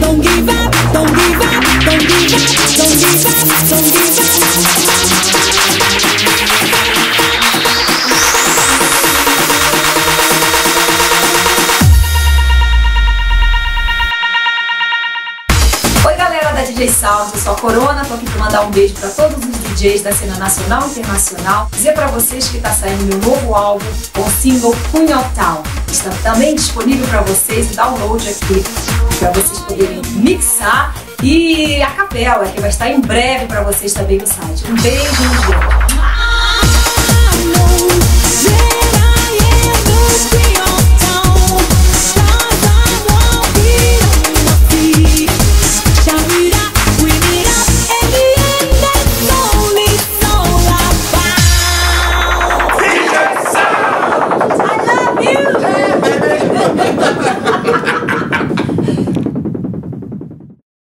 Don't give up, don't give up, don't give up, DJ Sound, eu sou a Corona, tô aqui pra mandar um beijo pra todos os DJs da cena nacional e internacional. Dizer pra vocês que tá saindo meu novo álbum com o single of Town. Está também disponível pra vocês, download aqui, pra vocês poderem mixar e a capela, que vai estar em breve pra vocês também no site. Um beijo, gente.